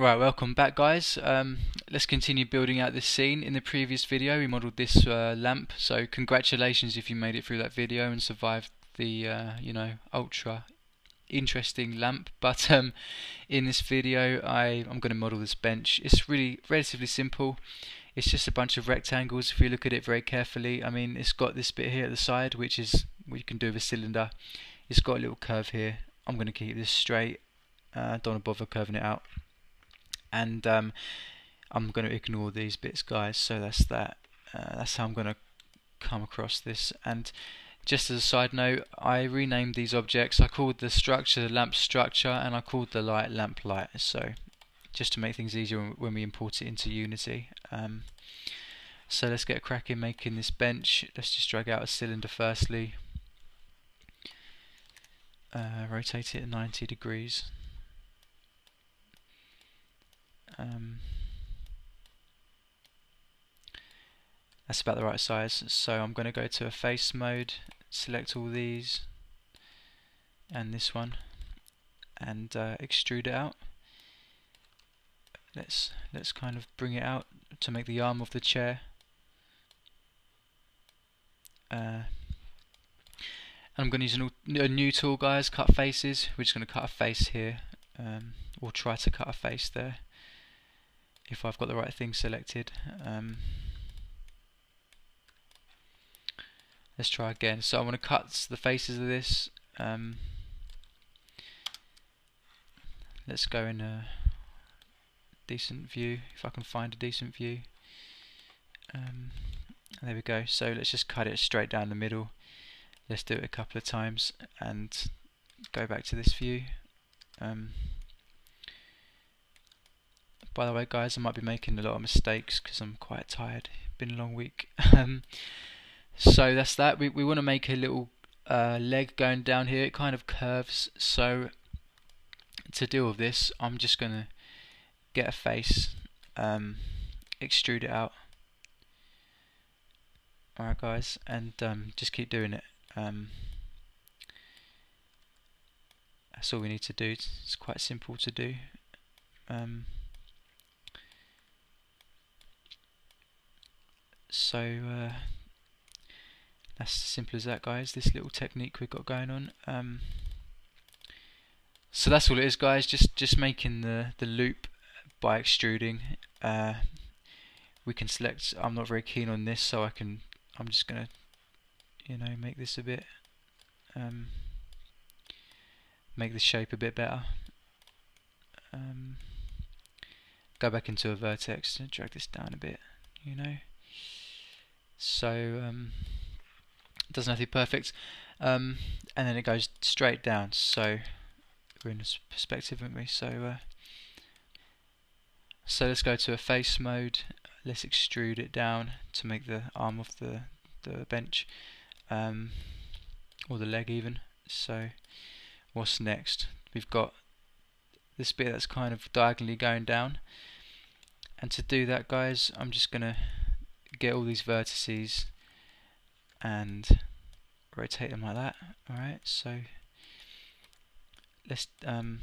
Right, welcome back guys. Um, let's continue building out this scene. In the previous video we modelled this uh, lamp, so congratulations if you made it through that video and survived the, uh, you know, ultra interesting lamp. But um, in this video I, I'm going to model this bench. It's really relatively simple. It's just a bunch of rectangles if you look at it very carefully. I mean it's got this bit here at the side which is what you can do with a cylinder. It's got a little curve here. I'm going to keep this straight. Uh, don't bother curving it out and um, I'm going to ignore these bits guys. So that's that uh, that's how I'm going to come across this. And just as a side note I renamed these objects. I called the structure the lamp structure and I called the light lamp light. So just to make things easier when we import it into Unity um, so let's get cracking making this bench. Let's just drag out a cylinder firstly. Uh, rotate it 90 degrees um, that's about the right size. So I'm going to go to a face mode, select all these and this one and uh, extrude it out. Let's let's kind of bring it out to make the arm of the chair. Uh, I'm going to use a new tool guys, cut faces. We're just going to cut a face here, um, or try to cut a face there if I've got the right thing selected. Um, let's try again. So I want to cut the faces of this. Um, let's go in a decent view, if I can find a decent view. Um, there we go. So let's just cut it straight down the middle. Let's do it a couple of times and go back to this view. Um, by the way, guys, I might be making a lot of mistakes because I'm quite tired. Been a long week. Um, so that's that. We we want to make a little uh, leg going down here. It kind of curves. So to deal with this, I'm just going to get a face, um, extrude it out. Alright, guys, and um, just keep doing it. Um, that's all we need to do. It's quite simple to do. Um, so uh, that's as simple as that guys. This little technique we've got going on um, so that's all it is guys. Just just making the the loop by extruding. Uh, we can select I'm not very keen on this so I can I'm just gonna you know make this a bit um, make the shape a bit better. Um, go back into a vertex and drag this down a bit you know so um, it doesn't have to be perfect. Um, and then it goes straight down. So we're in this perspective aren't we? So uh, so let's go to a face mode. Let's extrude it down to make the arm of the, the bench um, or the leg even. So what's next? We've got this bit that's kind of diagonally going down. And to do that guys I'm just gonna get all these vertices and rotate them like that. Alright so let's um,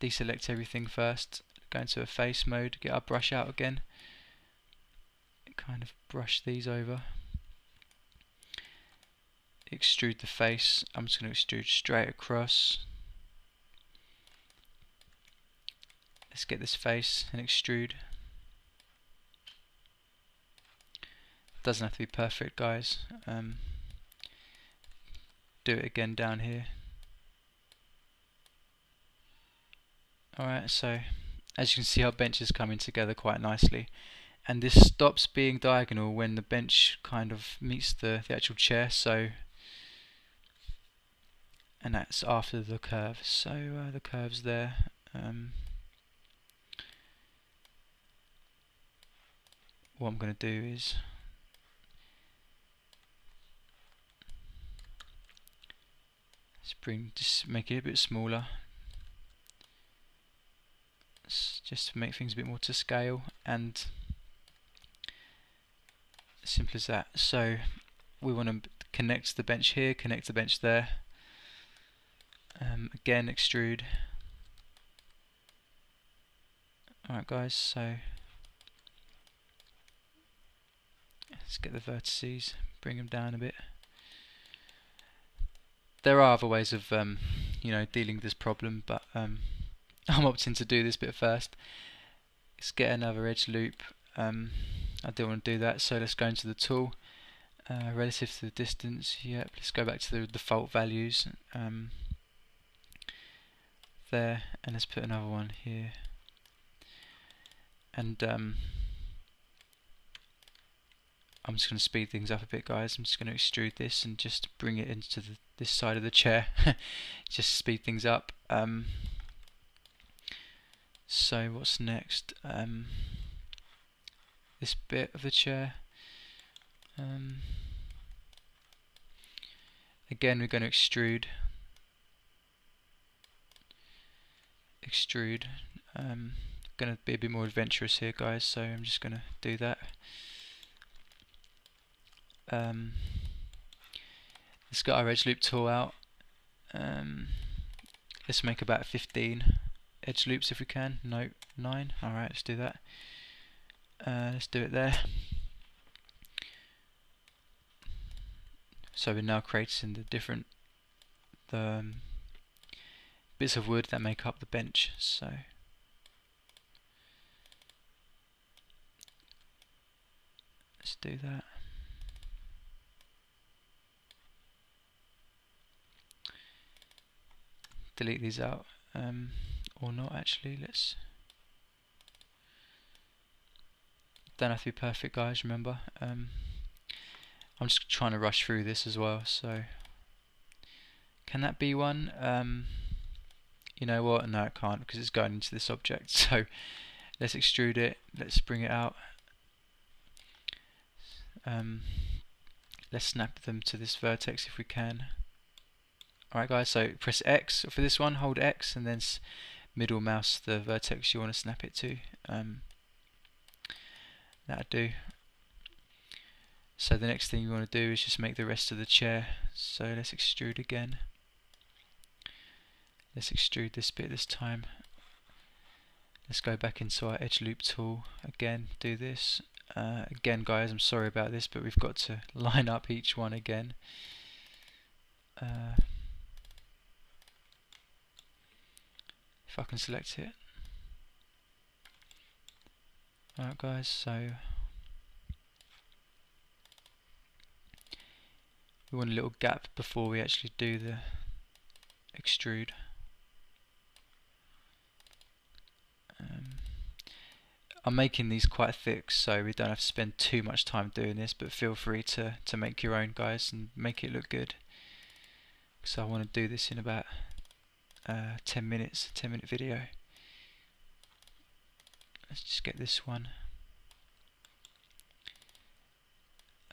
deselect everything first. Go into a face mode get our brush out again. Kind of brush these over. Extrude the face. I'm just going to extrude straight across. Let's get this face and extrude doesn't have to be perfect guys. Um, do it again down here. Alright so as you can see our bench is coming together quite nicely. And this stops being diagonal when the bench kind of meets the, the actual chair so and that's after the curve. So uh, the curves there um, what I'm going to do is Let's bring just make it a bit smaller. just to make things a bit more to scale and simple as that. So we want to connect the bench here, connect the bench there. Um, again extrude. Alright guys, so let's get the vertices, bring them down a bit. There are other ways of um, you know dealing with this problem, but um, I'm opting to do this bit first. Let's get another edge loop. Um, I don't want to do that, so let's go into the tool. Uh, relative to the distance, yep, let's go back to the default values. Um, there, and let's put another one here. And um, I'm just going to speed things up a bit guys, I'm just going to extrude this and just bring it into the, this side of the chair, just speed things up. Um, so what's next? Um, this bit of the chair. Um, again we're going to extrude extrude um, going to be a bit more adventurous here guys so I'm just going to do that um, let's get our edge loop tool out. Um, let's make about 15 edge loops if we can. No 9 alright let's do that. Uh, let's do it there. So we're now creating the different the um, bits of wood that make up the bench so. Let's do that delete these out um, or not actually. Let's don't have to be perfect guys remember? Um, I'm just trying to rush through this as well so. Can that be one? Um, you know what? No it can't because it's going into this object so let's extrude it. Let's bring it out. Um, let's snap them to this vertex if we can Alright guys, so press X for this one, hold X and then middle mouse the vertex you want to snap it to. Um, that'll do. So the next thing you want to do is just make the rest of the chair. So let's extrude again. Let's extrude this bit this time. Let's go back into our edge loop tool again, do this. Uh, again guys, I'm sorry about this, but we've got to line up each one again. Uh, if I can select it. Alright guys, so we want a little gap before we actually do the extrude. Um, I'm making these quite thick so we don't have to spend too much time doing this but feel free to, to make your own guys and make it look good. So I want to do this in about uh, 10 minutes, 10 minute video. Let's just get this one.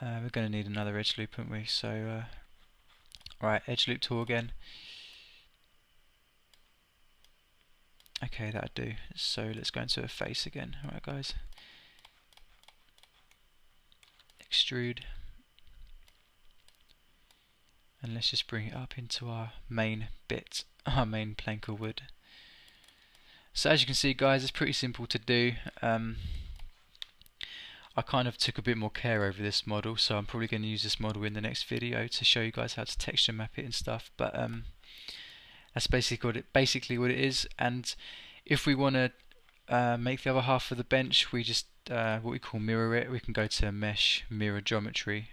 Uh, we're going to need another edge loop, aren't we? So, uh, right, edge loop tool again. Okay, that'll do. So let's go into a face again. Alright guys. Extrude and let's just bring it up into our main bit, our main plank of wood. So as you can see guys, it's pretty simple to do. Um, I kind of took a bit more care over this model, so I'm probably going to use this model in the next video to show you guys how to texture map it and stuff. But um, that's basically what it basically what it is. And if we want to uh, make the other half of the bench, we just uh, what we call mirror it. We can go to mesh mirror geometry,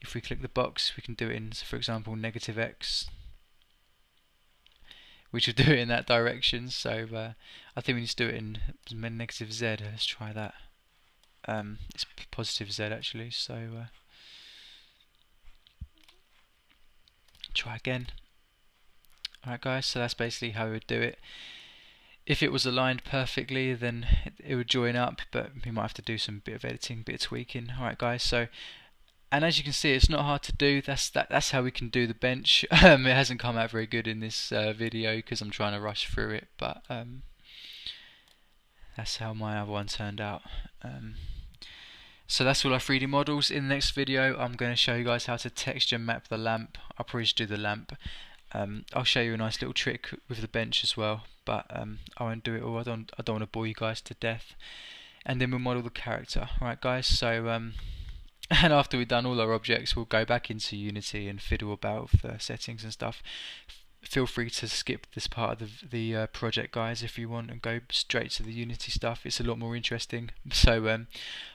if we click the box we can do it in for example negative x we should do it in that direction. So uh, I think we need to do it in negative z. Let's try that. Um, it's positive z actually. So uh, try again. Alright guys so that's basically how we would do it. If it was aligned perfectly then it would join up but we might have to do some bit of editing bit of tweaking. Alright guys so and as you can see it's not hard to do that's that that's how we can do the bench um, it hasn't come out very good in this uh, video because I'm trying to rush through it but um, that's how my other one turned out um, so that's all our 3D models in the next video I'm going to show you guys how to texture map the lamp I'll probably just do the lamp Um, I'll show you a nice little trick with the bench as well, but um, I won't do it all. I don't. I don't want to bore you guys to death. And then we'll model the character. Alright, guys. So um, and after we've done all our objects, we'll go back into Unity and fiddle about with the settings and stuff. Feel free to skip this part of the, the uh, project, guys, if you want, and go straight to the Unity stuff. It's a lot more interesting. So, um,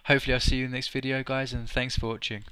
hopefully, I'll see you in the next video, guys, and thanks for watching.